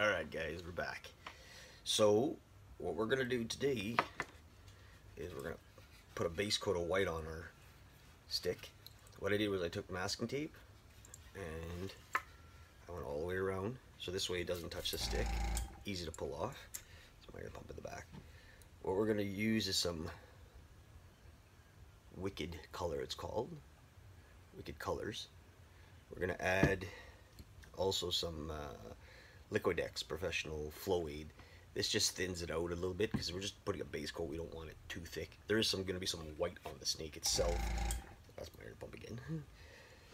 Alright guys, we're back. So, what we're going to do today is we're going to put a base coat of white on our stick. What I did was I took masking tape and I went all the way around so this way it doesn't touch the stick. Easy to pull off. It's my air pump in the back. What we're going to use is some Wicked color it's called. Wicked colors. We're going to add also some uh, Liquitex Professional Flow Aid. This just thins it out a little bit because we're just putting a base coat. We don't want it too thick. There is some going to be some white on the snake itself. That's my air pump again.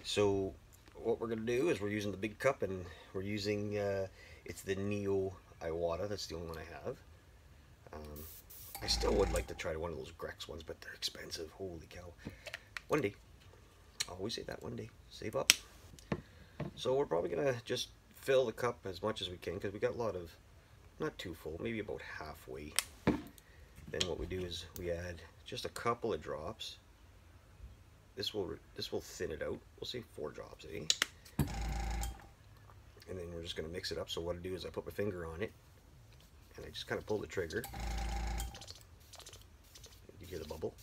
So what we're going to do is we're using the big cup and we're using, uh, it's the Neo Iwata. That's the only one I have. Um, I still would like to try one of those Grex ones, but they're expensive. Holy cow. One day. I always say that one day. Save up. So we're probably going to just fill the cup as much as we can because we got a lot of, not too full, maybe about halfway. Then what we do is we add just a couple of drops. This will this will thin it out. We'll say four drops, eh? And then we're just going to mix it up. So what I do is I put my finger on it and I just kind of pull the trigger You hear the bubble.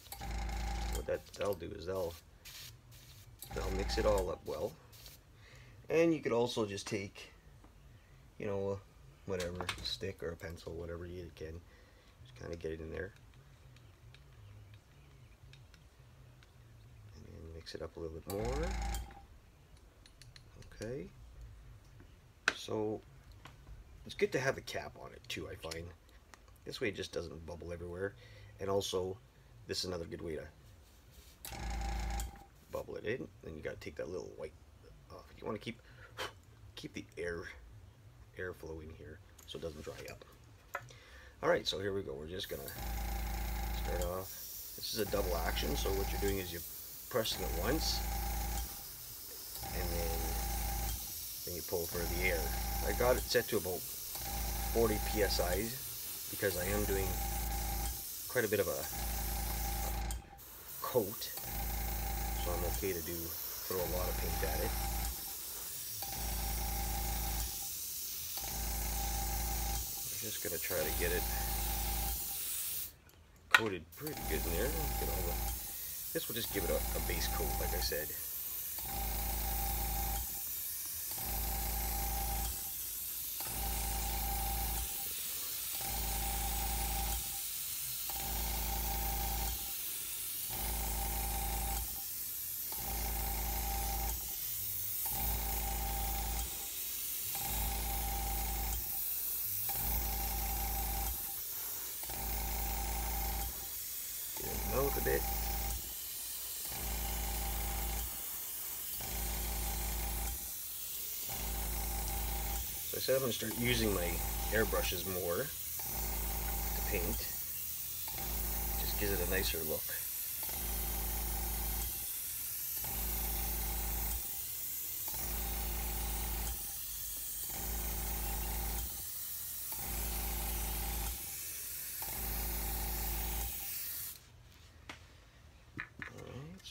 What that, that'll do is they'll, they'll mix it all up well. And you could also just take, you know, whatever, stick or a pencil, whatever you can. Just kind of get it in there. And then mix it up a little bit more. Okay. So, it's good to have a cap on it too, I find. This way it just doesn't bubble everywhere. And also, this is another good way to bubble it in. Then you got to take that little white off. You want to keep keep the air air flowing here so it doesn't dry up. All right, so here we go. We're just gonna start off. This is a double action, so what you're doing is you're pressing it once, and then then you pull for the air. I got it set to about 40 psi because I am doing quite a bit of a coat, so I'm okay to do throw a lot of paint at it. I'm just gonna try to get it coated pretty good in there. This will just give it a, a base coat, like I said. Bit. So I said I'm going to start using my airbrushes more to paint. Just gives it a nicer look.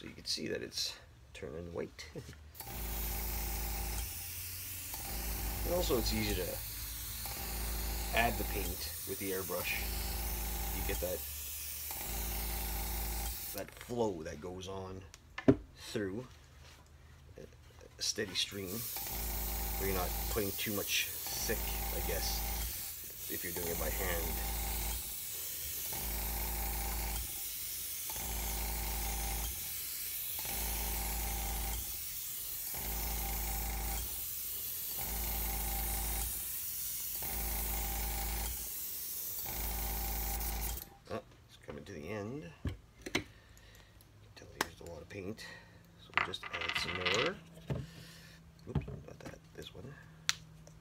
You can see that it's turning white. and also it's easy to add the paint with the airbrush. You get that that flow that goes on through a steady stream where you're not putting too much thick, I guess, if you're doing it by hand. to the end. Tell I used a lot of paint, so we'll just add some more. Oops, not that, this one.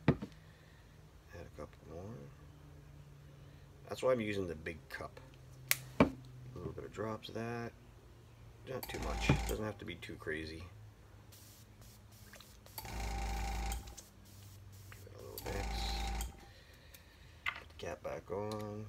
Add a couple more. Why I'm using the big cup. A little bit of drops of that. Not too much. Doesn't have to be too crazy. Give it a little mix. Put the cap back on.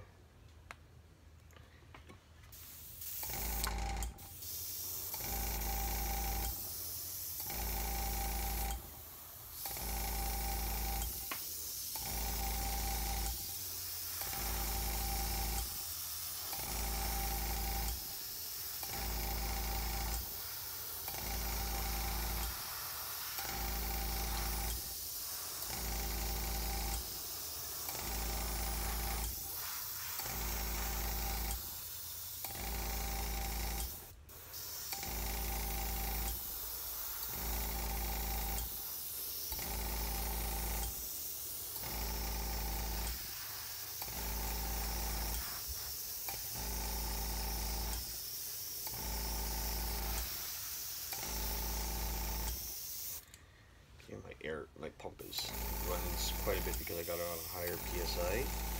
Pump is runs quite a bit because I got it on a higher PSI.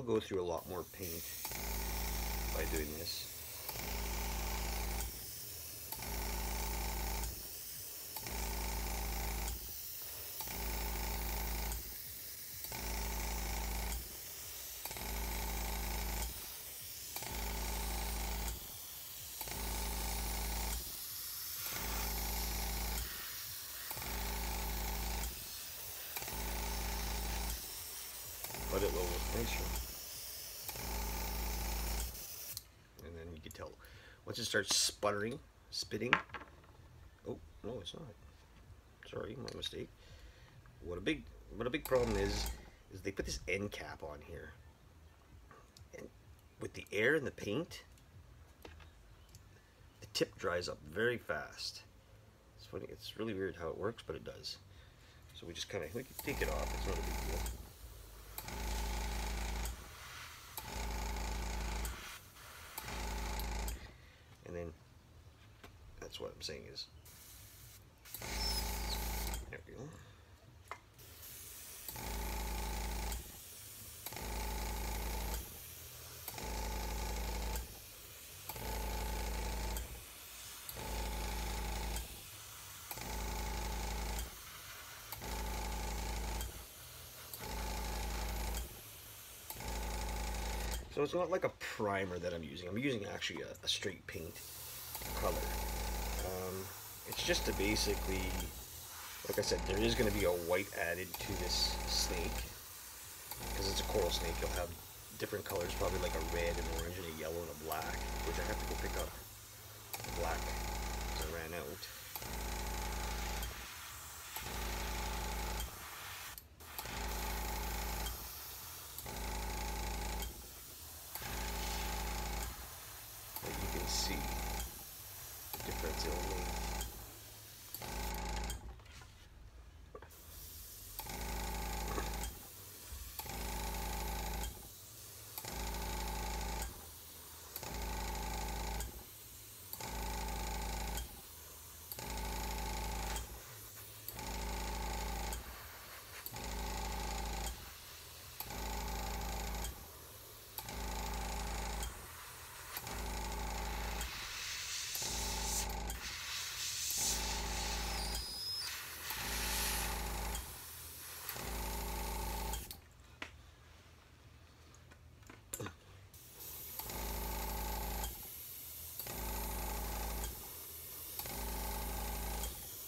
Will go through a lot more paint by doing this. but it will look nicer. Tell once it starts sputtering, spitting. Oh no, it's not. Sorry, my mistake. What a big what a big problem is is they put this end cap on here, and with the air and the paint, the tip dries up very fast. It's funny. It's really weird how it works, but it does. So we just kind of we can take it off. It's not a big deal. And then that's what I'm saying is there we go. So it's not like a primer that I'm using. I'm using actually a, a straight paint color. Um, it's just to basically, like I said, there is going to be a white added to this snake. Because it's a coral snake, you'll have different colors, probably like a red, an orange, and a yellow, and a black. Which I have to go pick up black I ran out. see the difference it'll make.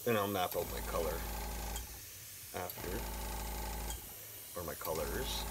Then I'll map out my color after, or my colors.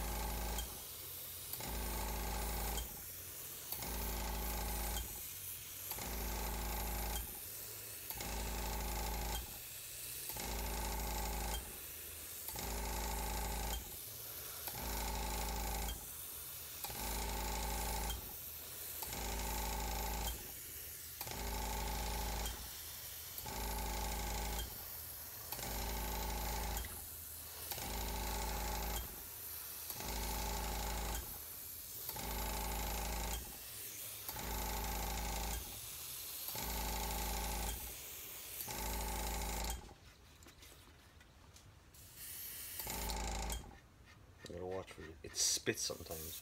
watch for it. It spits sometimes.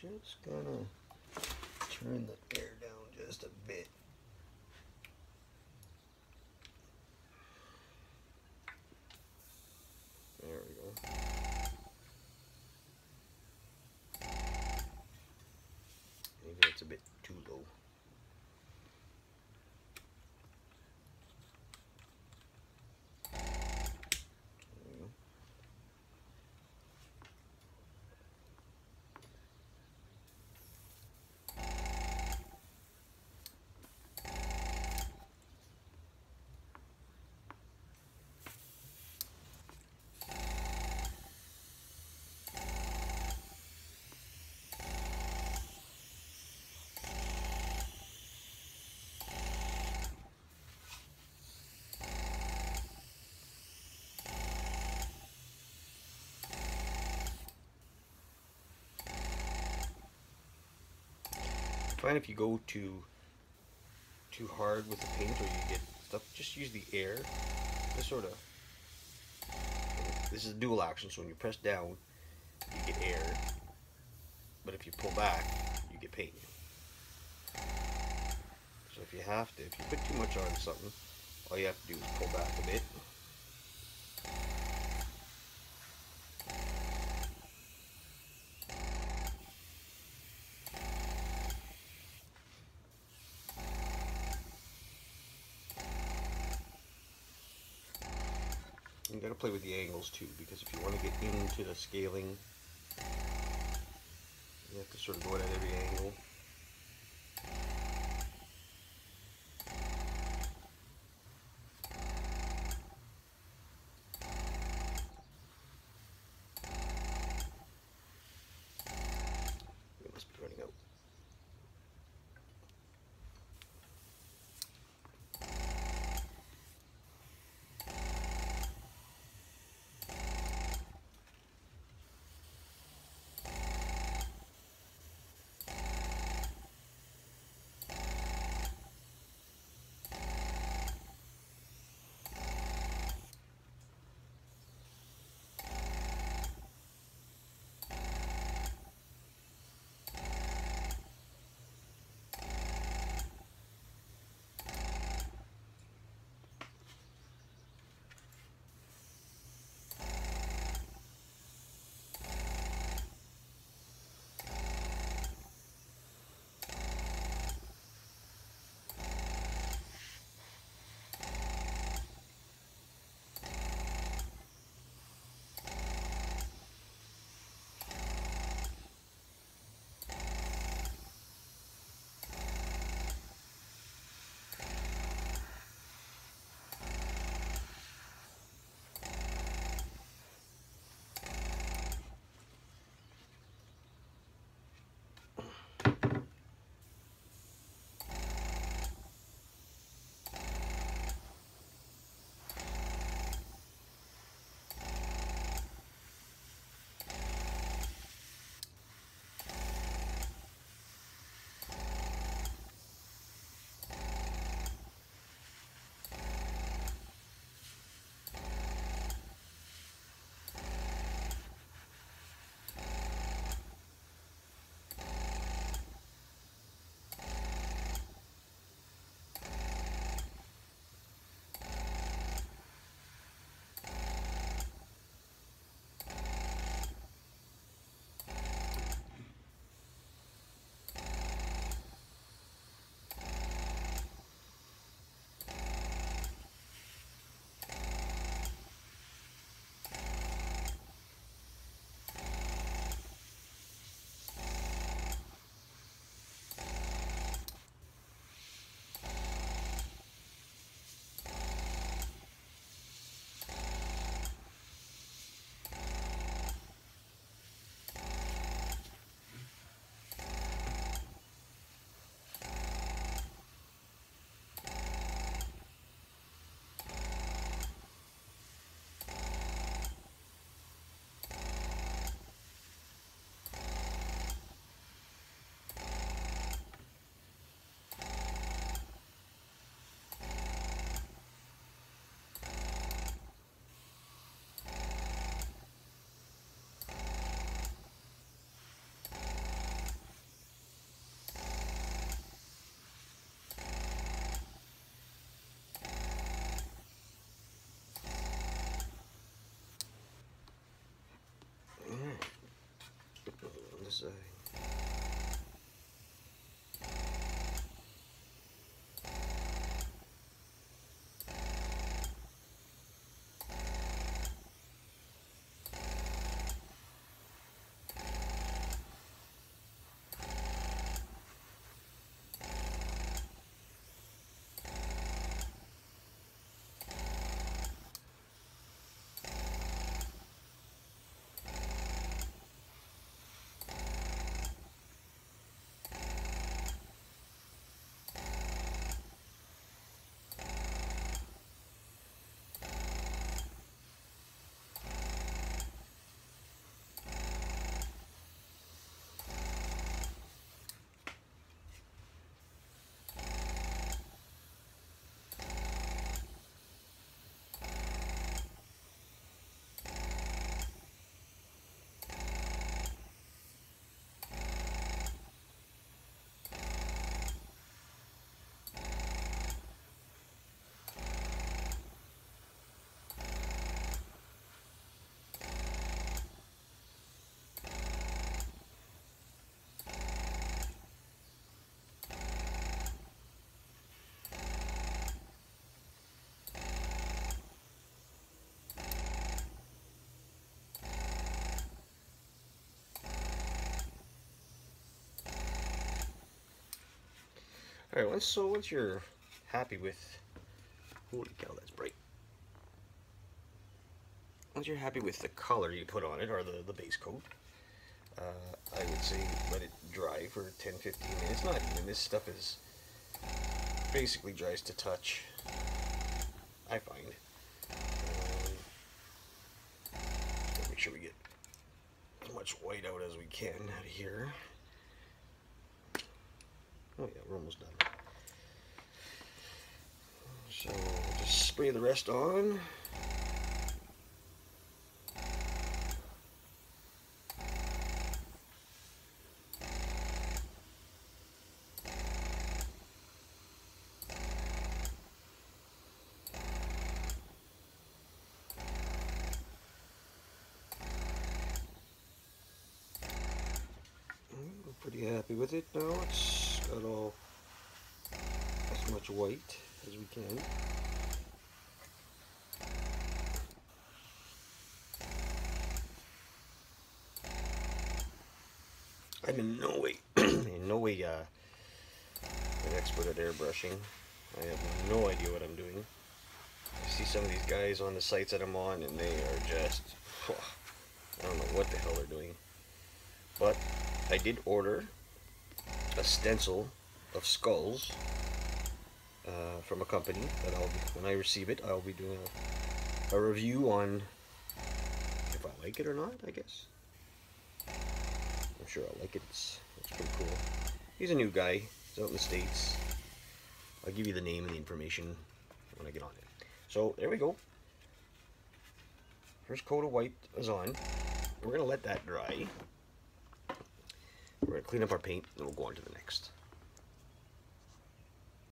Just gonna turn the air down just a bit. There we go. Maybe it's a bit too low. There we go. If you go too too hard with the paint or you get stuff, just use the air. Just sort of. This is a dual action, so when you press down, you get air. But if you pull back, you get paint. So if you have to, if you put too much on something, all you have to do is pull back a bit. Play with the angles too, because if you want to get into the scaling, you have to sort of go at every angle. Side. All right, once so once you're happy with, holy cow, that's bright. Once you're happy with the color you put on it, or the, the base coat, uh, I would say let it dry for 10-15 minutes. Not even, this stuff is basically dries to touch, I find. Um, make sure we get as much white out as we can out of here. Oh yeah, we're almost done. So just spray the rest on. Mm, we're pretty happy with it now. It's got all as much white as we can. I'm in no way, in no way uh, an expert at airbrushing. I have no idea what I'm doing. I see some of these guys on the sites that I'm on and they are just, I don't know what the hell they're doing. But I did order a stencil of skulls uh, from a company that I'll when I receive it I'll be doing a, a review on if I like it or not I guess. I'm sure I'll like it. It's, it's pretty cool. He's a new guy. He's out in the States. I'll give you the name and the information when I get on it. So there we go. First coat of white is on. We're gonna let that dry we're gonna clean up our paint and we'll go on to the next